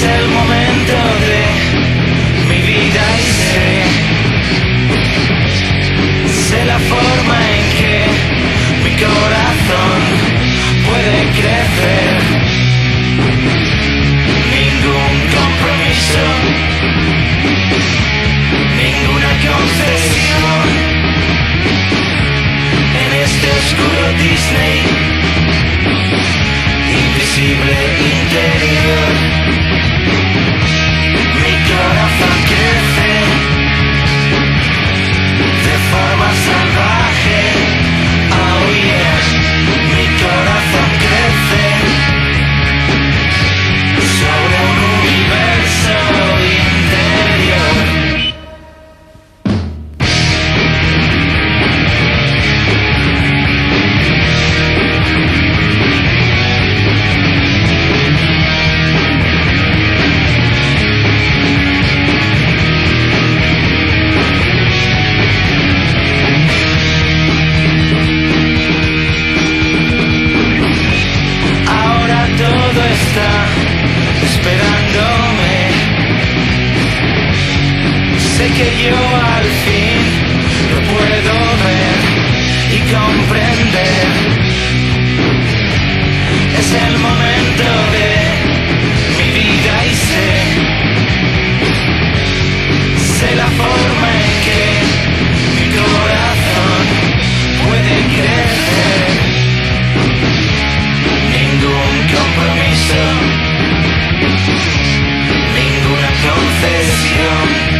Es el momento de mi vida y sé, sé la forma en que mi corazón puede crecer. Que yo al fin lo puedo ver y comprender. Es el momento de mi vida y sé, sé la forma en que mi corazón puede crecer. Ningún compromiso, ninguna concesión